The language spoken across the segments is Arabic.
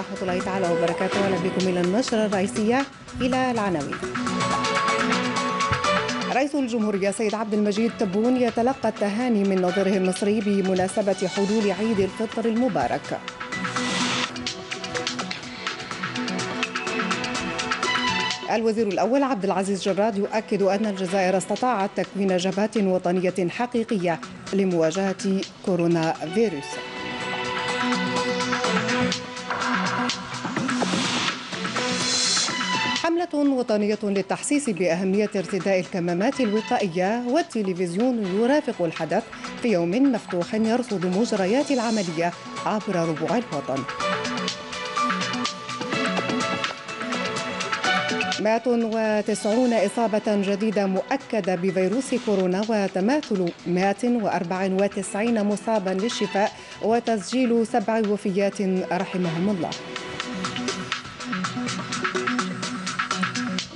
ورحمة الله تعالى وبركاته. أهلا بكم إلى النشرة الرئيسية إلى العناوين. رئيس الجمهورية سيد عبد المجيد تبون يتلقى التهاني من نظيره المصري بمناسبة حلول عيد الفطر المبارك. الوزير الأول عبد العزيز جراد يؤكد أن الجزائر استطاعت تكوين جبهة وطنية حقيقية لمواجهة كورونا فيروس. وطنية للتحسيس بأهمية ارتداء الكمامات الوقائية والتلفزيون يرافق الحدث في يوم مفتوح يرصد مجريات العملية عبر ربوع الوطن. 190 إصابة جديدة مؤكدة بفيروس كورونا وتماثل 194 مصابا للشفاء وتسجيل سبع وفيات رحمهم الله.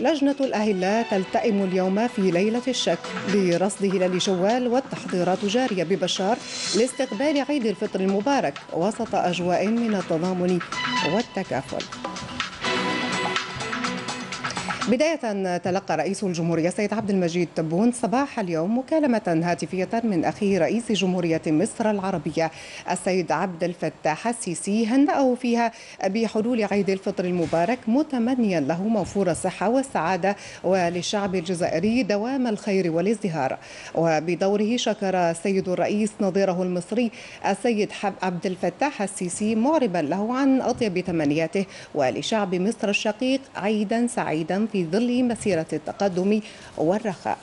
لجنة الأهلة تلتئم اليوم في ليلة الشك لرصد هلال شوال والتحضيرات جارية ببشار لاستقبال عيد الفطر المبارك وسط أجواء من التضامن والتكافل. بداية تلقى رئيس الجمهورية سيد عبد المجيد تبون صباح اليوم مكالمة هاتفية من أخيه رئيس جمهورية مصر العربية السيد عبد الفتاح السيسي هنأه فيها بحلول عيد الفطر المبارك متمنيا له موفور الصحة والسعادة وللشعب الجزائري دوام الخير والازدهار. وبدوره شكر السيد الرئيس نظيره المصري السيد عبد الفتاح السيسي معربا له عن أطيب تمنياته ولشعب مصر الشقيق عيدا سعيدا في ظل مسيرة التقدم والرخاء.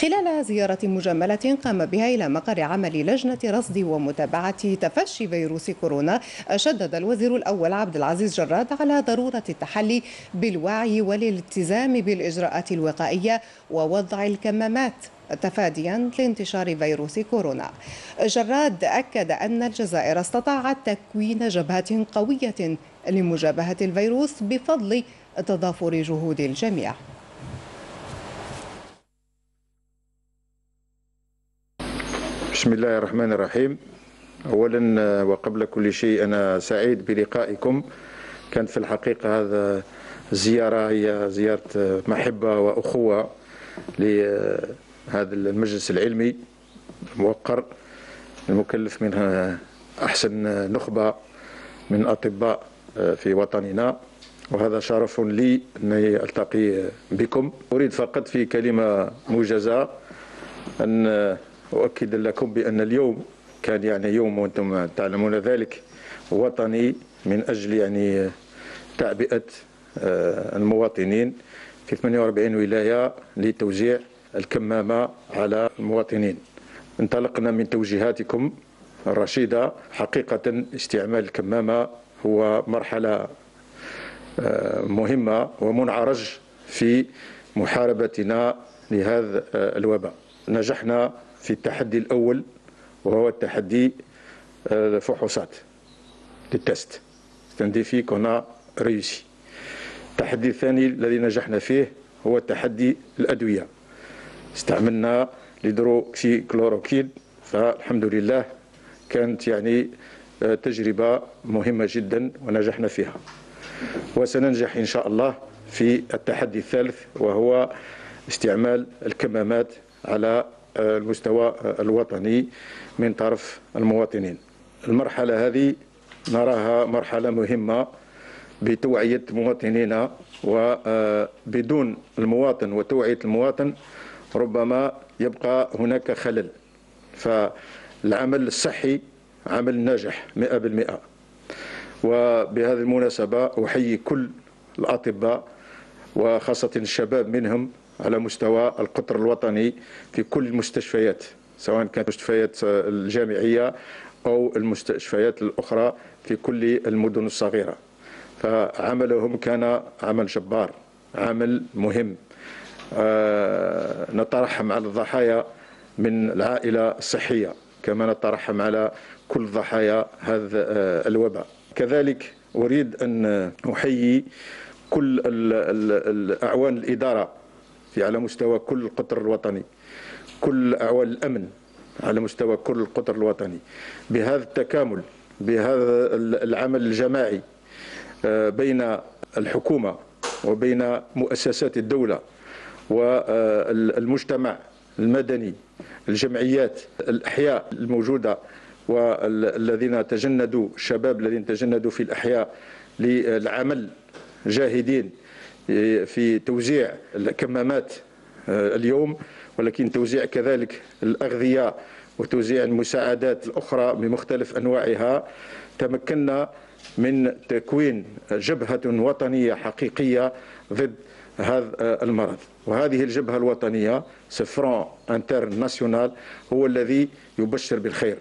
خلال زيارة مجملة قام بها إلى مقر عمل لجنة رصد ومتابعة تفشي فيروس كورونا شدد الوزير الأول عبد العزيز جراد على ضرورة التحلي بالوعي والالتزام بالإجراءات الوقائية ووضع الكمامات تفاديا لانتشار فيروس كورونا. جراد أكد أن الجزائر استطاعت تكوين جبهة قوية لمجابهة الفيروس بفضل تضافر جهود الجميع. بسم الله الرحمن الرحيم. اولا وقبل كل شيء أنا سعيد بلقائكم. كانت في الحقيقة هذا زيارة هي زيارة محبة وأخوة لهذا المجلس العلمي الموقر المكلف منها أحسن نخبة من أطباء في وطننا. وهذا شرف لي أني ألتقي بكم. أريد فقط في كلمة موجزة أن أؤكد لكم بأن اليوم كان يعني يوم وأنتم تعلمون ذلك وطني من أجل يعني تعبئة المواطنين في 48 ولاية لتوزيع الكمامة على المواطنين. انطلقنا من توجيهاتكم الرشيدة. حقيقة استعمال الكمامة هو مرحلة مهمة ومنعرج في محاربتنا لهذا الوباء. نجحنا في التحدي الأول وهو التحدي الفحوصات للتست تنديفي كنا ريوسي. التحدي الثاني الذي نجحنا فيه هو التحدي الأدوية. استعملنا لدروكسي كلوروكين فالحمد لله كانت يعني تجربة مهمة جدا ونجحنا فيها. وسننجح إن شاء الله في التحدي الثالث وهو استعمال الكمامات على المستوى الوطني من طرف المواطنين. المرحلة هذه نراها مرحلة مهمة بتوعية مواطنينا وبدون المواطن وتوعية المواطن ربما يبقى هناك خلل. فالعمل الصحي عمل ناجح 100% وبهذه المناسبة أحيي كل الأطباء وخاصة الشباب منهم على مستوى القطر الوطني في كل المستشفيات سواء كانت المستشفيات الجامعية أو المستشفيات الأخرى في كل المدن الصغيرة. فعملهم كان عمل جبار عمل مهم. آه نترحم على الضحايا من العائلة الصحية كما نترحم على كل ضحايا هذا آه الوباء. كذلك أريد أن أحيي كل أعوان الإدارة في على مستوى كل القطر الوطني كل أعوان الأمن على مستوى كل القطر الوطني. بهذا التكامل بهذا العمل الجماعي بين الحكومة وبين مؤسسات الدولة والمجتمع المدني الجمعيات الأحياء الموجودة والذين تجندوا الشباب الذين تجندوا في الأحياء للعمل جاهدين في توزيع الكمامات اليوم ولكن توزيع كذلك الأغذية وتوزيع المساعدات الأخرى بمختلف أنواعها. تمكنا من تكوين جبهة وطنية حقيقية ضد هذا المرض. وهذه الجبهة الوطنية سفران انترناسيونال هو الذي يبشر بالخير.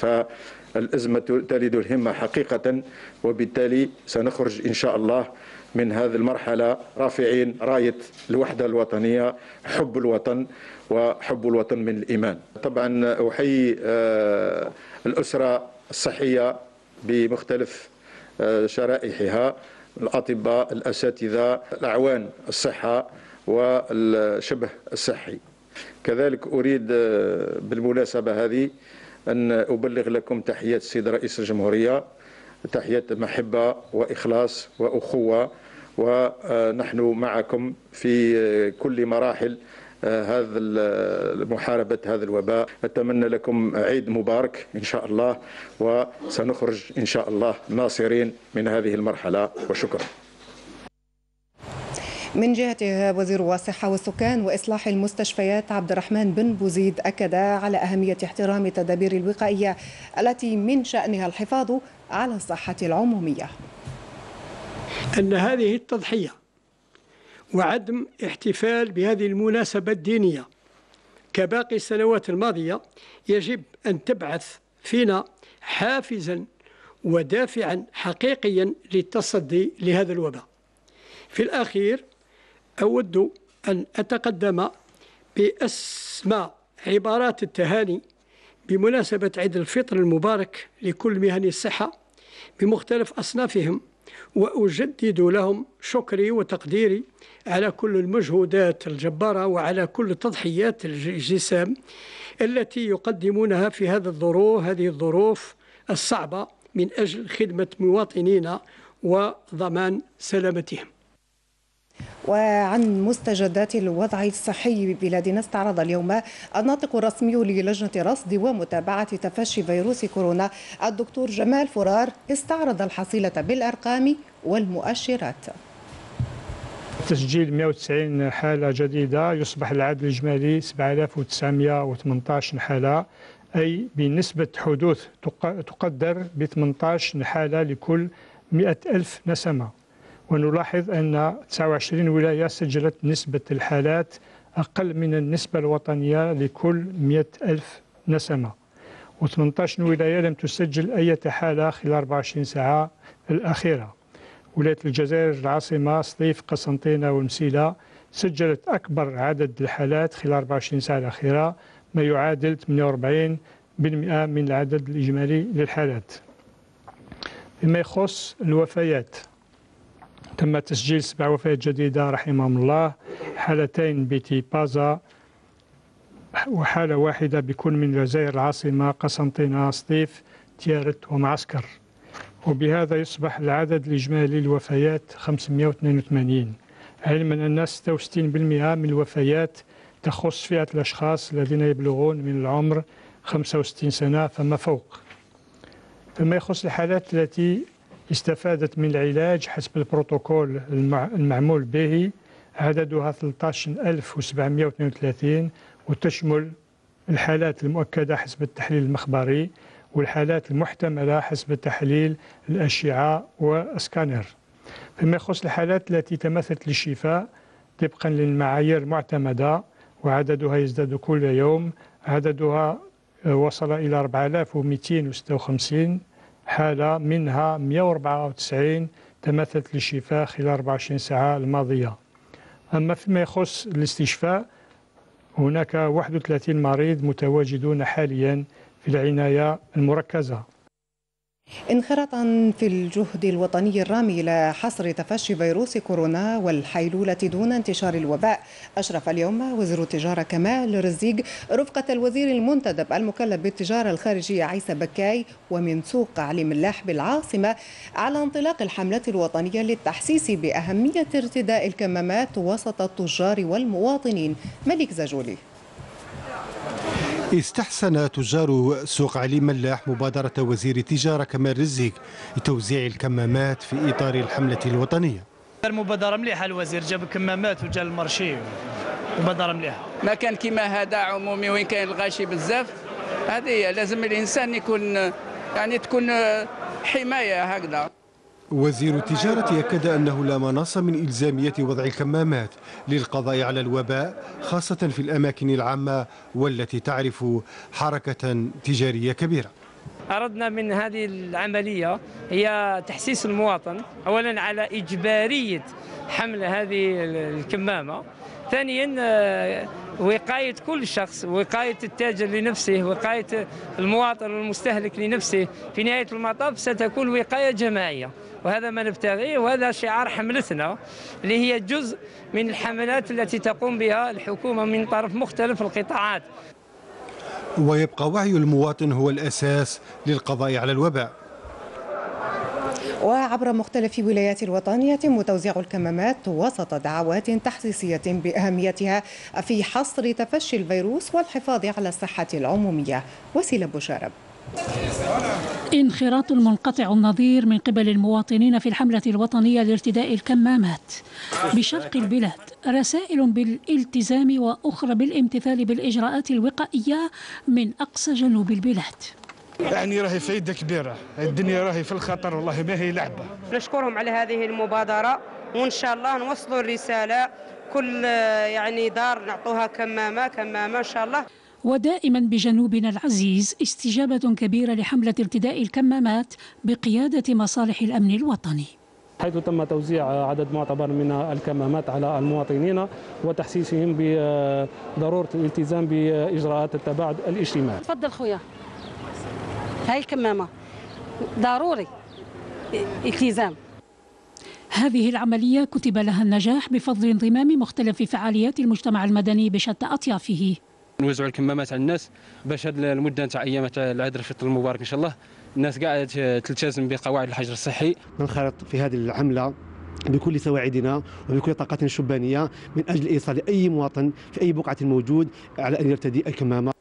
فالأزمة تلد الهمة حقيقة وبالتالي سنخرج إن شاء الله من هذه المرحلة رافعين راية الوحدة الوطنية حب الوطن وحب الوطن من الإيمان. طبعا أحيي آه، الأسرة الصحية بمختلف آه، شرائحها الأطباء الأساتذة الأعوان الصحة والشبه الصحي. كذلك أريد آه، بالمناسبة هذه أن أبلغ لكم تحيات السيد رئيس الجمهورية تحيات محبة وإخلاص وأخوة ونحن معكم في كل مراحل هذا محاربة هذا الوباء. أتمنى لكم عيد مبارك إن شاء الله وسنخرج إن شاء الله ناصرين من هذه المرحلة وشكرا. من جهته وزير الصحة والسكان وإصلاح المستشفيات عبد الرحمن بن بوزيد أكد على أهمية احترام التدابير الوقائية التي من شأنها الحفاظ على الصحة العمومية. أن هذه التضحية وعدم احتفال بهذه المناسبة الدينية كباقي السنوات الماضية يجب أن تبعث فينا حافزا ودافعا حقيقيا للتصدي لهذا الوباء. في الأخير أود أن أتقدم بأسمى عبارات التهاني بمناسبة عيد الفطر المبارك لكل مهن الصحة بمختلف أصنافهم وأجدد لهم شكري وتقديري على كل المجهودات الجبارة وعلى كل تضحيات الجسام التي يقدمونها في هذا الظروف هذه الظروف الصعبة من أجل خدمة مواطنينا وضمان سلامتهم. وعن مستجدات الوضع الصحي ببلادنا استعرض اليوم الناطق الرسمي للجنة رصد ومتابعة تفشي فيروس كورونا. الدكتور جمال فرار استعرض الحصيلة بالأرقام والمؤشرات. تسجيل 190 حالة جديدة يصبح العدد الإجمالي 7918 حالة أي بنسبة حدوث تقدر ب 18 حالة لكل 100 ألف نسمة. ونلاحظ أن 29 ولاية سجلت نسبة الحالات أقل من النسبة الوطنية لكل 100 ألف نسمة. و18 ولاية لم تسجل أي حالة خلال 24 ساعة الأخيرة. ولاية الجزائر العاصمة صديف قسنطينة والمسيلة سجلت أكبر عدد الحالات خلال 24 ساعة الأخيرة ما يعادل 48% من العدد الإجمالي للحالات. فيما يخص الوفيات تم تسجيل سبع وفيات جديدة رحمهم الله حالتين بتي بازا وحالة واحدة بكل من الجزائر العاصمة قسنطينة صديف تيارت ومعسكر. وبهذا يصبح العدد الإجمالي للوفيات 582 علما أن 66% من الوفيات تخص فئة الأشخاص الذين يبلغون من العمر 65 سنة فما فوق. فيما يخص الحالات التي استفادت من العلاج حسب البروتوكول المعمول به. عددها 13732 وتشمل الحالات المؤكدة حسب التحليل المخبري والحالات المحتملة حسب تحليل الأشعة والسكانر. فيما يخص الحالات التي تمثلت للشفاء طبقا للمعايير المعتمدة وعددها يزداد كل يوم عددها وصل إلى 4256 حالة منها 194 تمثلت للشفاء خلال 24 ساعة الماضية. أما فيما يخص الاستشفاء هناك 31 مريض متواجدون حاليا في العناية المركزة. انخراطا في الجهد الوطني الرامي إلى حصر تفشي فيروس كورونا والحيلولة دون انتشار الوباء. أشرف اليوم وزير التجارة كمال رزيق رفقة الوزير المنتدب المكلف بالتجارة الخارجية عيسى بكاي ومن سوق علي ملاح بالعاصمة على انطلاق الحملة الوطنية للتحسيس بأهمية ارتداء الكمامات وسط التجار والمواطنين. ملك زجولي. استحسن تجار سوق علي ملاح مبادرة وزير التجارة كمال رزيق لتوزيع الكمامات في إطار الحملة الوطنية. المبادرة مليحة الوزير جاب كمامات وجا المارشي مبادرة مليحة. مكان كما هذا عمومي وين كاين الغاشي بزاف هذه لازم الإنسان يكون يعني تكون حماية هكذا. وزير التجارة أكد أنه لا مناص من إلزامية وضع الكمامات للقضاء على الوباء خاصة في الأماكن العامة والتي تعرف حركة تجارية كبيرة. أردنا من هذه العملية هي تحسيس المواطن أولا على إجبارية حمل هذه الكمامة ثانيا آه، وقاية كل شخص وقاية التاجر لنفسه وقاية المواطن والمستهلك لنفسه. في نهاية المطاف ستكون وقاية جماعية. وهذا ما نبتغيه وهذا شعار حملتنا اللي هي جزء من الحملات التي تقوم بها الحكومة من طرف مختلف القطاعات. ويبقى وعي المواطن هو الأساس للقضاء على الوباء. وعبر مختلف ولايات الوطن يتم توزيع الكمامات وسط دعوات تحسيسية بأهميتها في حصر تفشي الفيروس والحفاظ على الصحة العمومية. وسيلة بشارب انخراط منقطع النظير من قبل المواطنين في الحملة الوطنية لارتداء الكمامات بشرق البلاد رسائل بالالتزام وأخرى بالامتثال بالإجراءات الوقائية من أقصى جنوب البلاد. يعني راهي فايدة كبيرة الدنيا راهي في الخطر والله ما هي لعبة. نشكرهم على هذه المبادرة وإن شاء الله نوصلوا الرسالة كل يعني دار نعطوها كمامة كمامة إن شاء الله. ودائما بجنوبنا العزيز استجابة كبيرة لحملة ارتداء الكمامات بقيادة مصالح الأمن الوطني. حيث تم توزيع عدد معتبر من الكمامات على المواطنين وتحسيسهم بضرورة الالتزام بإجراءات التباعد الاجتماعي. تفضل خويا. هاي الكمامة ضروري التزام هذه العملية كتب لها النجاح بفضل انضمام مختلف فعاليات المجتمع المدني بشتى أطيافه. نوزعوا الكمامات على الناس باش هذه المدة نتاع أيام تاع العيد الفطر المبارك إن شاء الله. الناس كاع تلتزم بقواعد الحجر الصحي. ننخرط في هذه العملة بكل سواعدنا وبكل طاقتنا الشبانيه من أجل إيصال أي مواطن في أي بقعة موجود على أن يرتدي الكمامة.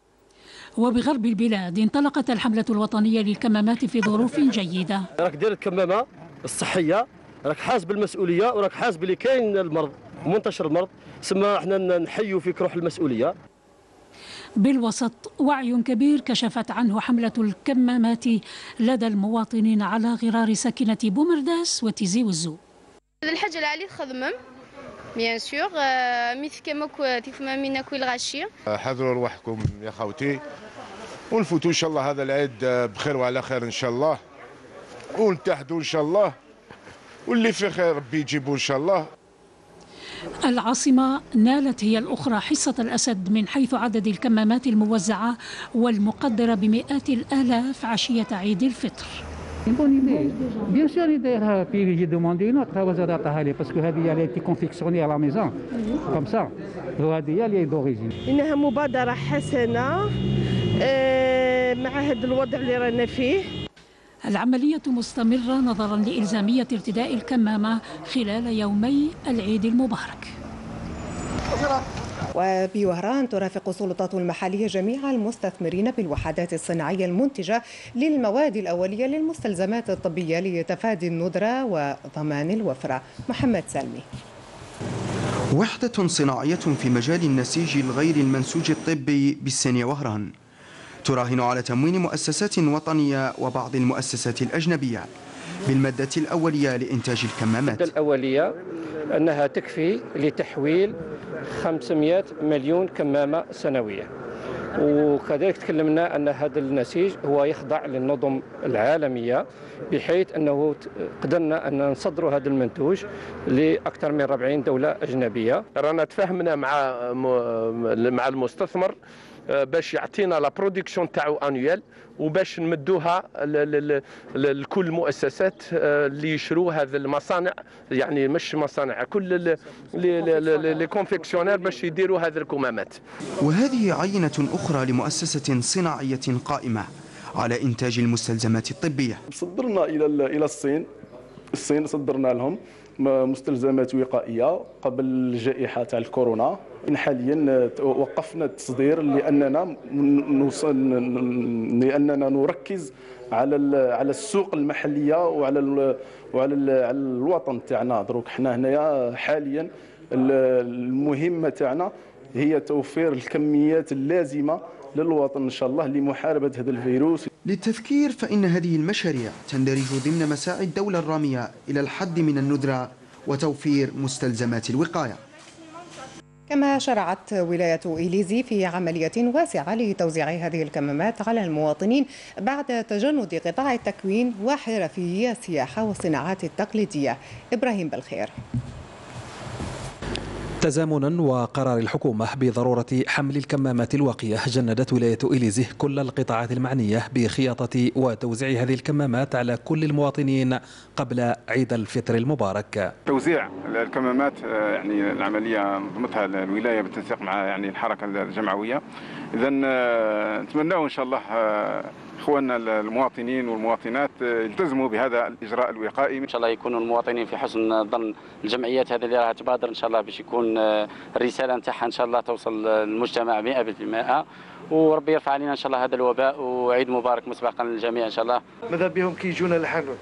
وبغرب البلاد انطلقت الحملة الوطنية للكمامات في ظروف جيدة. راك داير الكمامة الصحية راك حاس بالمسؤولية وراك حاس بلي كاين المرض منتشر المرض سما إحنا نحيوا فيك روح المسؤولية. بالوسط وعي كبير كشفت عنه حملة الكمامات لدى المواطنين على غرار ساكنة بومرداس وتيزي وزو. الحاجة اللي تخدمم بيان سور مثل كما تفهم منا كل الغاشي حضروا رواحكم يا خوتي ونفوتوا إن شاء الله هذا العيد بخير وعلى خير إن شاء الله ونتحدوا إن شاء الله واللي في خير ربي يجيبوا إن شاء الله. العاصمة نالت هي الأخرى حصة الأسد من حيث عدد الكمامات الموزعة والمقدرة بمئات الآلاف عشية عيد الفطر. Bien sûr, l'idée, puis j'ai demandé une autre. À parce que هذه elle a été confectionnée à la maison, comme ça. وهذه هي d'origine. إنها مبادرة حسنة مع هذا الوضع اللي رانا فيه. العملية مستمرة نظرا لإلزامية ارتداء الكمامة خلال يومي العيد المبارك. وبوهران ترافق السلطات المحلية جميع المستثمرين بالوحدات الصناعية المنتجة للمواد الأولية للمستلزمات الطبية لتفادي الندرة وضمان الوفرة. محمد سلمي وحدة صناعية في مجال النسيج الغير المنسوج الطبي بالسن وهران. تراهن على تموين مؤسسات وطنية وبعض المؤسسات الأجنبية بالمادة الأولية لإنتاج الكمامات. المادة الأولية أنها تكفي لتحويل 500 مليون كمامة سنوية. وكذلك تكلمنا أن هذا النسيج هو يخضع للنظم العالمية بحيث أنه قدرنا أن نصدر هذا المنتوج لأكثر من 40 دولة أجنبية. رانا تفاهمنا مع مع المستثمر باش يعطينا لا برودكسيون تاعو انويل وباش نمدوها لكل المؤسسات آه، اللي يشروا هذه المصانع يعني مش مصانع كل لي- كونفكسيونير باش يديروا هذه الكمامات. وهذه عينة أخرى لمؤسسة صناعية قائمة على إنتاج المستلزمات الطبية. صدرنا إلى ال- إلى الصين. الصين صدرنا لهم. مستلزمات وقائية قبل الجائحة تاع الكورونا. حاليا وقفنا التصدير لأننا لأننا نركز على على السوق المحلية وعلى وعلى على الوطن تاعنا. دروك حنا هنايا حاليا ال- المهمة تاعنا هي توفير الكميات اللازمة للوطن إن شاء الله لمحاربة هذا الفيروس للتذكير فإن هذه المشاريع تندرج ضمن مساعي الدولة الرامية إلى الحد من الندرة وتوفير مستلزمات الوقاية. كما شرعت ولاية إيليزي في عملية واسعة لتوزيع هذه الكمامات على المواطنين بعد تجند قطاع التكوين وحرفي السياحة والصناعات التقليدية. إبراهيم بالخير. تزامنا وقرار الحكومة بضرورة حمل الكمامات الواقية جندت ولاية إليزيه كل القطاعات المعنية بخياطة وتوزيع هذه الكمامات على كل المواطنين قبل عيد الفطر المبارك. توزيع الكمامات آه، يعني العملية نظمتها الولاية بالتنسيق مع يعني الحركة الجمعوية. اذا آه، نتمناه إن شاء الله آه، إخواننا المواطنين والمواطنات آه، يلتزموا بهذا الإجراء الوقائي. إن شاء الله يكونوا المواطنين في حسن ظن الجمعيات هذه اللي راح تبادر إن شاء الله باش يكون آه، الرسالة نتاعها إن شاء الله توصل للمجتمع 100% وربي يرفع علينا إن شاء الله هذا الوباء وعيد مبارك مسبقا للجميع إن شاء الله. ماذا بهم كي يجونا الحانوت؟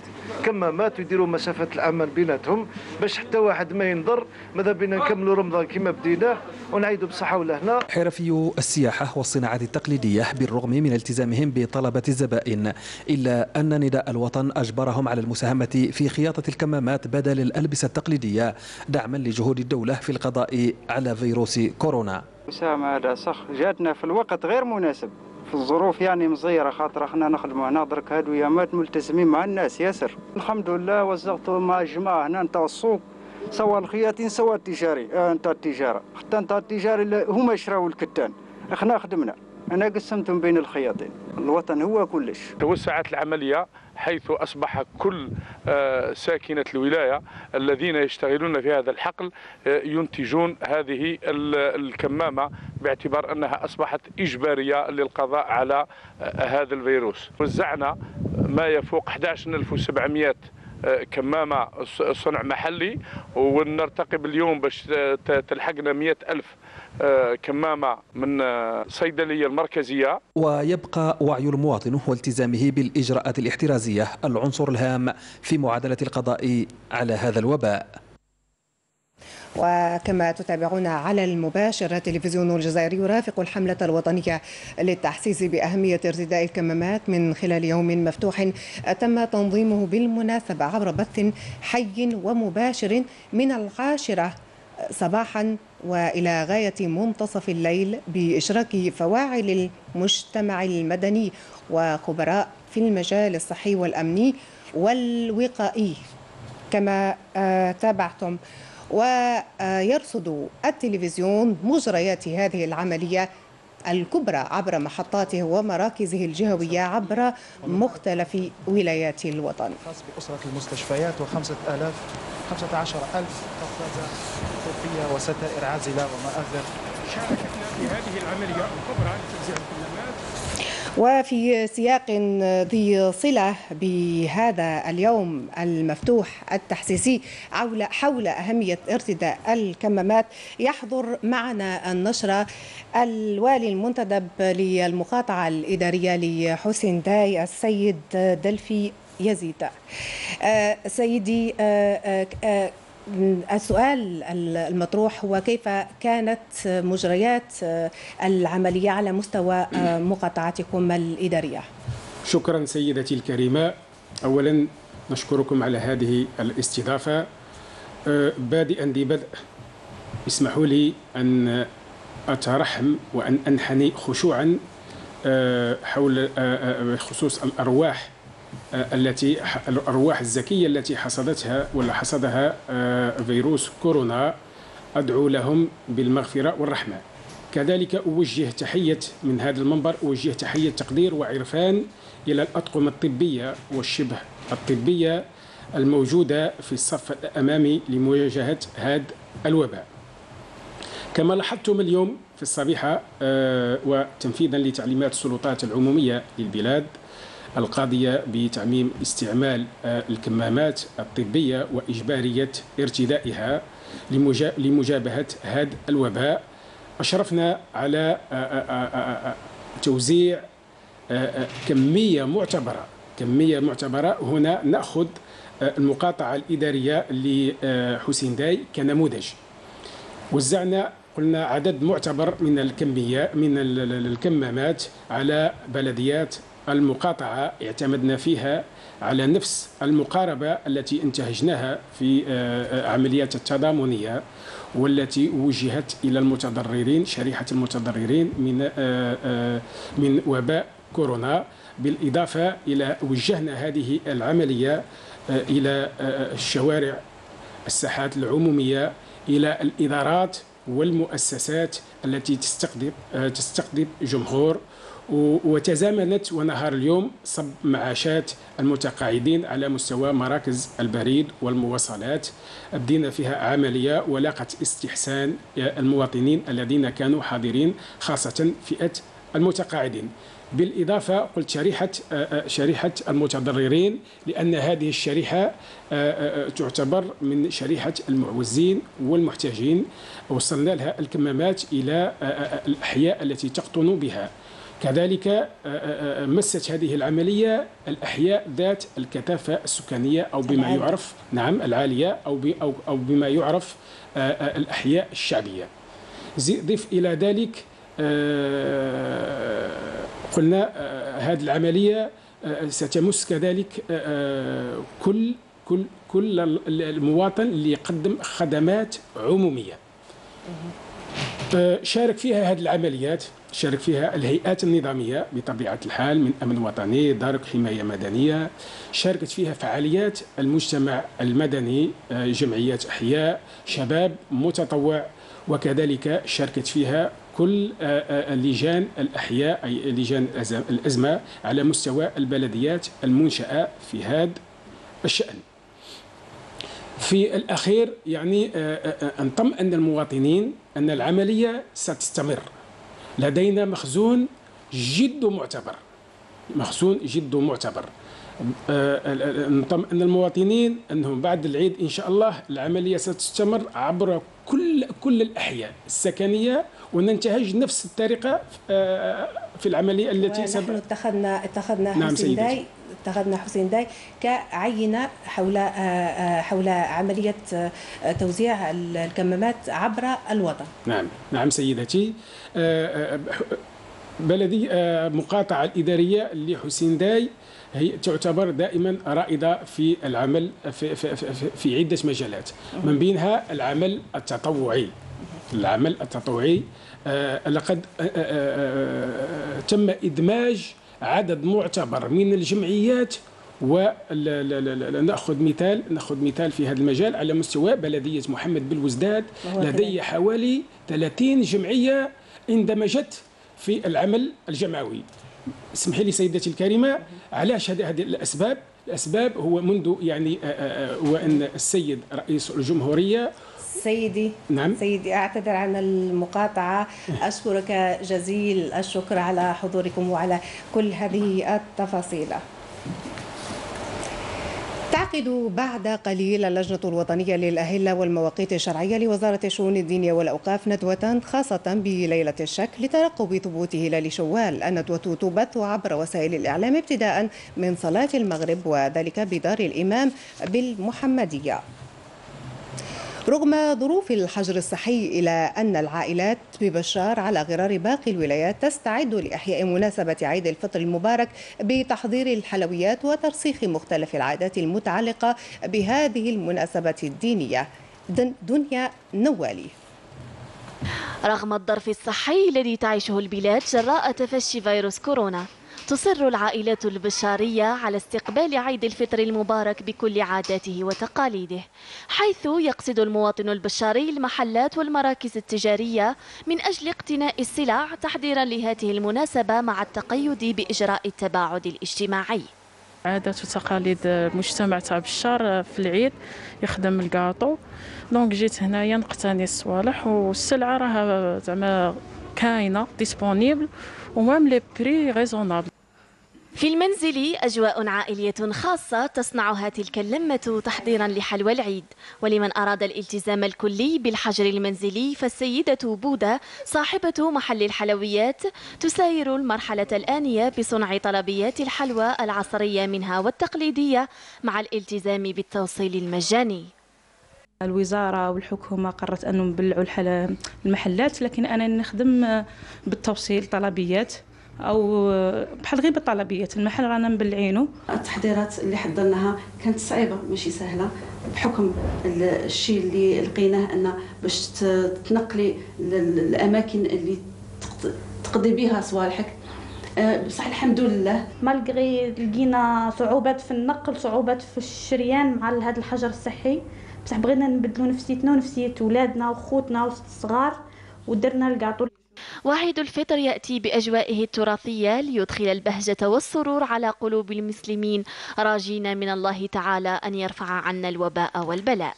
كمامات ويديروا مسافة الأمان بيناتهم باش حتى واحد ما ينضر ماذا بينا نكملوا رمضان كما بديناه ونعيدوا بصحة ولهنا حرفي السياحة والصناعات التقليدية بالرغم من التزامهم بطلبة الزبائن إلا أن نداء الوطن أجبرهم على المساهمة في خياطة الكمامات بدل الألبسة التقليدية دعما لجهود الدولة في القضاء على فيروس كورونا. مساهمة هذا صح جاتنا في الوقت غير مناسب. في الظروف يعني مزيرة خاطر إحنا نخدموا هنا درك هادو يامات ملتزمين مع الناس ياسر. الحمد لله وزغت مع الجماعة هنا نتاع السوق سواء الخياطين سواء التجاري. آه نتاع التجارة. حتى نتاع التجاري هما يشراو الكتان. إحنا خدمنا. أنا قسمتهم بين الخياطين. الوطن هو كلش. توسعت العملية. حيث أصبح كل آه، ساكنة الولاية الذين يشتغلون في هذا الحقل آه، ينتجون هذه ال- الكمامة باعتبار أنها أصبحت إجبارية للقضاء على آه، هذا الفيروس. وزعنا ما يفوق 11700 آه، كمامة صنع محلي ونرتقب اليوم باش تلحقنا 100 ألف كمامة من الصيدلية المركزية. ويبقى وعي المواطن والتزامه بالإجراءات الاحترازية العنصر الهام في معادلة القضاء على هذا الوباء. وكما تتابعون على المباشر تلفزيون الجزائر يرافق الحملة الوطنية للتحسيس بأهمية ارتداء الكمامات من خلال يوم مفتوح تم تنظيمه بالمناسبة عبر بث حي ومباشر من العاشرة صباحا وإلى غاية منتصف الليل بإشراك فواعل المجتمع المدني وخبراء في المجال الصحي والأمني والوقائي كما آه، تابعتم. ويرصد التلفزيون مجريات هذه العملية الكبرى عبر محطاته ومراكزه الجهوية عبر مختلف ولايات الوطن. خاص بأسرة المستشفيات وخمسة آلاف خمسة عشر ألف طبية وستائر عازلة ومآذر شاركت في هذه العملية الكبرى لتوزيع الكمامات وفي سياق ذي صلة بهذا اليوم المفتوح التحسيسي حول أهمية ارتداء الكمامات يحضر معنا النشرة الوالي المنتدب للمقاطعة الإدارية لحسن داي السيد دلفي يزيد. آه، سيدي آه، آه، السؤال المطروح هو كيف كانت مجريات العملية على مستوى مقاطعتكم الإدارية؟ شكرا سيدتي الكريمة. أولا نشكركم على هذه الاستضافة. أه، بادئا ببدء اسمحوا لي أن أترحم وأن أنحني خشوعا أه، حول أه، بخصوص الأرواح التي الأرواح الزكية التي حصدتها ولا حصدها أه، فيروس كورونا أدعو لهم بالمغفرة والرحمة. كذلك أوجه تحية من هذا المنبر أوجه تحية تقدير وعرفان إلى الأطقم الطبية والشبه الطبية الموجودة في الصف الأمامي لمواجهة هذا الوباء. كما لاحظتم اليوم في الصبيحة آه، وتنفيذا لتعليمات السلطات العمومية للبلاد القاضية بتعميم استعمال آه، الكمامات الطبية وإجبارية ارتدائها لمجابهة هذا الوباء. أشرفنا على آه، توزيع كمية معتبرة كمية معتبرة. هنا نأخذ المقاطعة الإدارية لحسين داي كنموذج. وزعنا قلنا عدد معتبر من الكمية من الكمامات على بلديات المقاطعة اعتمدنا فيها على نفس المقاربة التي انتهجناها في آه، آه، عمليات التضامنية والتي وجهت إلى المتضررين شريحة المتضررين من آه، من وباء كورونا. بالإضافة إلى وجهنا هذه العملية إلى الشوارع الساحات العمومية إلى الإدارات والمؤسسات التي تستقطب تستقطب جمهور. وتزامنت ونهار اليوم صب معاشات المتقاعدين على مستوى مراكز البريد والمواصلات. بدينا فيها عملية ولاقت استحسان المواطنين الذين كانوا حاضرين خاصة فئة المتقاعدين. بالإضافة قلت شريحة شريحة المتضررين لأن هذه الشريحة تعتبر من شريحة المعوزين والمحتاجين. وصلنا لها الكمامات إلى الأحياء التي تقطن بها. كذلك مست هذه العملية الأحياء ذات الكثافة السكانية أو بما يعرف نعم العالية أو أو بما يعرف الأحياء الشعبية. ضف إلى ذلك قلنا آه، هذه العملية آه، ستمس كذلك آه، كل كل كل المواطن اللي يقدم خدمات عمومية. شارك فيها هذه العمليات شارك فيها الهيئات النظامية بطبيعة الحال من أمن وطني دارك حماية مدنية شاركت فيها فعاليات المجتمع المدني جمعيات أحياء شباب متطوع وكذلك شاركت فيها كل آه، لجان الأحياء أي لجان الأزمة على مستوى البلديات المنشأة في هذا الشأن. في الأخير يعني آه، نطمئن المواطنين أن العملية ستستمر. لدينا مخزون جد معتبر. مخزون جد معتبر. نطمئن المواطنين أنهم بعد العيد إن شاء الله العملية ستستمر عبر كل كل الأحياء السكنية وننتهج نفس الطريقة آه، في العملية التي نحن اتخذنا اتخذنا نعم حسين داي اتخذنا حسين داي كعينة حول آه، آه، حول عملية توزيع الكمامات عبر الوطن. نعم نعم سيدتي. بلدي مقاطعة الاداريه لحسين داي. هي تعتبر دائما رائدة في العمل في, في, في, في عدة مجالات. من بينها العمل التطوعي. العمل التطوعي. آه لقد آه آه, آه، تم إدماج عدد معتبر من الجمعيات وناخذ مثال نأخذ مثال في هذا المجال. على مستوى بلدية محمد بالوزداد لدي حوالي 30 جمعية اندمجت في العمل الجمعوي. اسمحي لي سيدتي الكريمة علاش هذه الأسباب؟ الأسباب هو منذ يعني هو ان السيد رئيس الجمهورية سيدي نعم. سيدي أعتذر عن المقاطعة. أشكرك جزيل الشكر على حضوركم وعلى كل هذه التفاصيل. تعقد بعد قليل اللجنة الوطنية للأهلة والمواقيت الشرعية لوزارة الشؤون الدينية والأوقاف ندوة خاصة بليلة الشك لترقب ثبوت هلال شوال الندوة تبث عبر وسائل الإعلام ابتداء من صلاة المغرب وذلك بدار الإمام بالمحمدية. رغم ظروف الحجر الصحي إلى أن العائلات ببشار على غرار باقي الولايات تستعد لإحياء مناسبة عيد الفطر المبارك بتحضير الحلويات وترسيخ مختلف العادات المتعلقة بهذه المناسبة الدينية. دنيا نوالي. رغم الظرف الصحي الذي تعيشه البلاد جراء تفشي فيروس كورونا. تصر العائلات البشارية على استقبال عيد الفطر المبارك بكل عاداته وتقاليده حيث يقصد المواطن البشاري المحلات والمراكز التجارية من أجل اقتناء السلع تحضيرا لهذه المناسبة مع التقيد بإجراء التباعد الاجتماعي. عادات وتقاليد المجتمع تاع بشار في العيد يخدم ال gâteau. donc جيت هنايا نقتني الصوالح والسلعة راه زعما كاينة disponible و même les prix raisonnables في المنزل أجواء عائلية خاصة تصنعها تلك اللمة تحضيرا لحلوى العيد. ولمن أراد الالتزام الكلي بالحجر المنزلي فالسيدة بودة صاحبة محل الحلويات تساير المرحلة الآنية بصنع طلبيات الحلوى العصرية منها والتقليدية مع الالتزام بالتوصيل المجاني. الوزارة والحكومة قررت أنه نبلعوا المحلات لكن أنا نخدم بالتوصيل طلبيات. أو بحال غير بالطلبيات المحل رانا مبلعينه التحضيرات اللي حضرناها كانت صعيبة ماشي سهلة بحكم الشيء اللي لقيناه أن باش تنقلي الأماكن اللي تقضي بها صوالحك. بصح الحمد لله. مالغري لقينا صعوبات في النقل صعوبات في الشريان مع هذا الحجر الصحي. بصح بغينا نبدلوا نفسيتنا ونفسية ولادنا وخوتنا والصغار ودرنا الكاطو وعيد الفطر يأتي بأجوائه التراثية ليدخل البهجة والسرور على قلوب المسلمين. راجين من الله تعالى أن يرفع عنا الوباء والبلاء.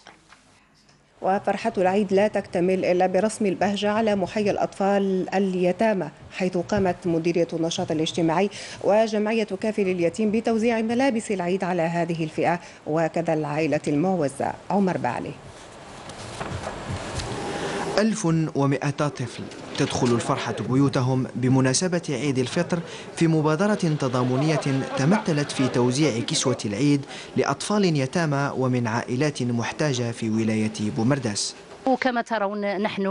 وفرحة العيد لا تكتمل إلا برسم البهجة على محيا الأطفال اليتامى حيث قامت مديرية النشاط الاجتماعي وجمعية كافل اليتيم بتوزيع ملابس العيد على هذه الفئة وكذا العائلة المعوزة عمر بعلي. 1200 طفل. تدخل الفرحة بيوتهم بمناسبة عيد الفطر في مبادرة تضامنية تمثلت في توزيع كسوة العيد لأطفال يتامى ومن عائلات محتاجة في ولاية بومرداس. وكما ترون نحن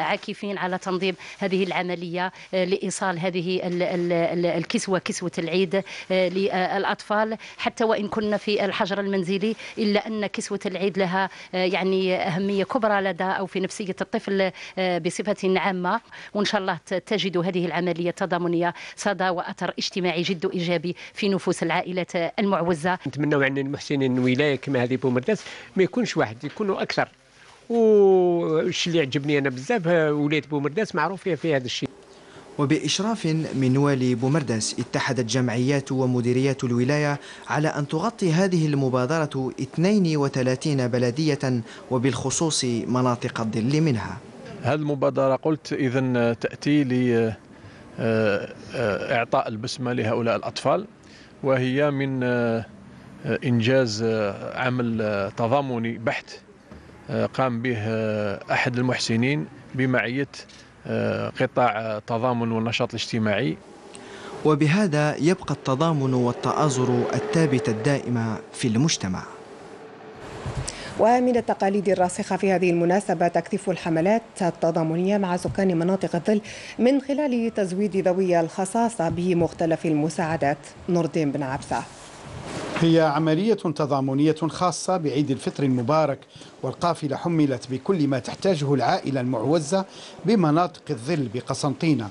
عاكفين على تنظيم هذه العملية لإيصال هذه الكسوة كسوة العيد للأطفال. حتى وإن كنا في الحجر المنزلي إلا أن كسوة العيد لها يعني أهمية كبرى لدى أو في نفسية الطفل بصفة عامة. وإن شاء الله تجد هذه العملية التضامنية صدى وأثر اجتماعي جد إيجابي في نفوس العائلات المعوزة. نتمنى يعني المحسنين ولاية كما هذه بومرداس ما يكونش واحد يكونوا أكثر. والشيء اللي عجبني أنا بزاف ولايه بومرداس معروفه في هذا الشيء. وبإشراف من والي بومرداس اتحدت جمعيات ومديريات الولاية على أن تغطي هذه المبادرة 32 بلدية وبالخصوص مناطق الظل منها. هذه المبادرة قلت إذا تأتي لإعطاء البسمة لهؤلاء الأطفال وهي من إنجاز عمل تضامني بحت قام به أحد المحسنين بمعية قطاع التضامن والنشاط الاجتماعي. وبهذا يبقى التضامن والتآزر الثابت الدائم في المجتمع. ومن التقاليد الراسخة في هذه المناسبة تكثيف الحملات التضامنية مع سكان مناطق الظل من خلال تزويد ذوي الخصاصة بمختلف المساعدات. نور الدين بن عبسة. هي عملية تضامنية خاصة بعيد الفطر المبارك والقافلة حملت بكل ما تحتاجه العائلة المعوزة بمناطق الظل بقسنطينة.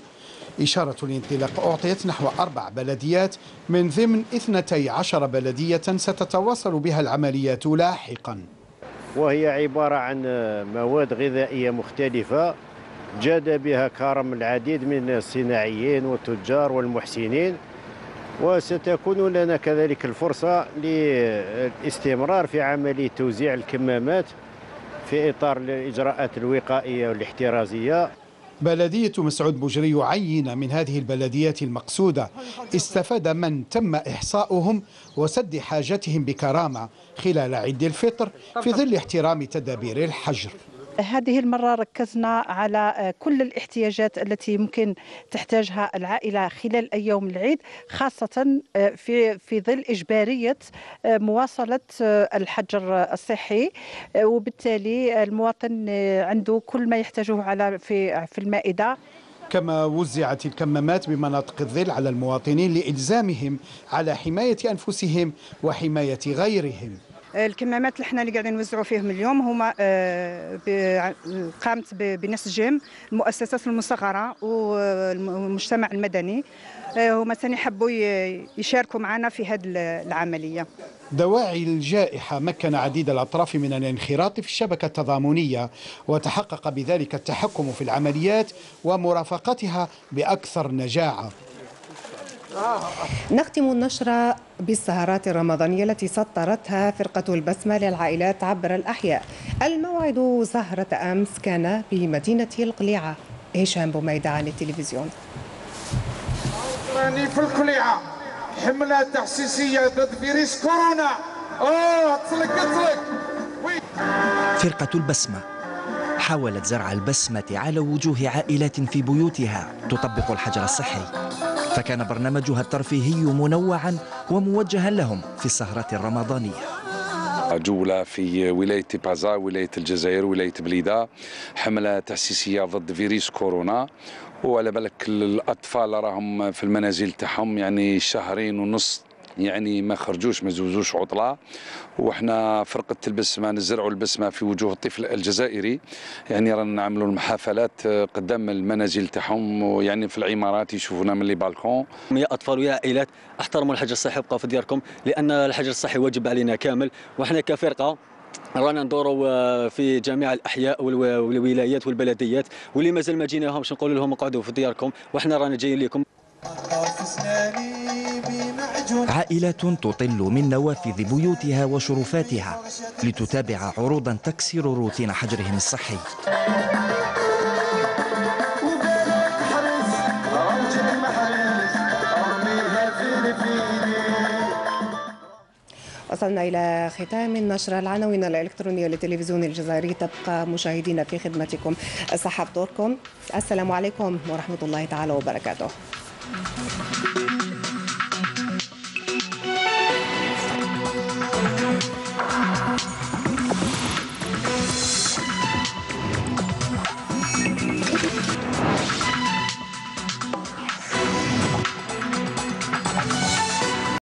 إشارة الانطلاق أعطيت نحو أربع بلديات من ضمن 12 بلدية ستتواصل بها العمليات لاحقا. وهي عبارة عن مواد غذائية مختلفة جاد بها كرم العديد من الصناعيين والتجار والمحسنين وستكون لنا كذلك الفرصة للاستمرار في عملية توزيع الكمامات في إطار الإجراءات الوقائية والاحترازية. بلدية مسعود بوجري عين من هذه البلديات المقصودة. استفاد من تم إحصاؤهم وسد حاجتهم بكرامة خلال عيد الفطر في ظل احترام تدابير الحجر. هذه المرة ركزنا على كل الاحتياجات التي ممكن تحتاجها العائلة خلال أيام العيد خاصة في في ظل إجبارية مواصلة الحجر الصحي. وبالتالي المواطن عنده كل ما يحتاجه على في في المائدة. كما وزعت الكمامات بمناطق الظل على المواطنين لإلزامهم على حماية أنفسهم وحماية غيرهم. الكمامات اللي حنا اللي قاعدين نوزعوا فيهم اليوم هما آه، قامت بنسجهم المؤسسات المصغرة والمجتمع المدني آه، هما ثاني حبوا يشاركوا معنا في هذه العملية. دواعي الجائحة مكن عديد الأطراف من الانخراط في الشبكة التضامنية وتحقق بذلك التحكم في العمليات ومرافقتها بأكثر نجاعة. نختم النشرة بالسهرات الرمضانية التي سطرتها فرقة البسمة للعائلات عبر الأحياء. الموعد سهرة أمس كان بمدينة القليعة. هشام بوميدة عن التلفزيون. في القليعة حملة تحسيسية ضد فيروس كورونا. آه اطلق اطلق. فرقة البسمة حاولت زرع البسمة على وجوه عائلات في بيوتها تطبق الحجر الصحي. فكان برنامجها الترفيهي منوعا وموجها لهم في السهرات الرمضانية. جولة في ولاية بازا ولاية الجزائر ولاية بليدة. حملة تأسيسية ضد فيروس كورونا. وعلى بالك الأطفال راهم في المنازل تاعهم يعني شهرين ونص يعني ما خرجوش ما زوزوش عطلة. وحنا فرقة البسمه نزرعوا البسمة في وجوه الطفل الجزائري. يعني رانا نعملوا المحافلات قدام المنازل تاعهم. يعني في العمارات يشوفونا من لي بالكون. يا أطفال ويا عائلات. أحترموا الحجر الصحي وابقوا في دياركم لأن الحجر الصحي واجب علينا كامل. وحنا كفرقة رانا ندوروا في جميع الأحياء والولايات والبلديات. واللي مازال ما جيناهمش نقول لهم اقعدوا في دياركم. وحنا رانا جايين لكم. عائلات تطل من نوافذ بيوتها وشرفاتها لتتابع عروضا تكسر روتين حجرهم الصحي. وصلنا إلى ختام النشرة العناوين الإلكترونية للتلفزيون الجزائري. تبقى مشاهدينا في خدمتكم صحة دوركم. السلام عليكم ورحمة الله تعالى وبركاته.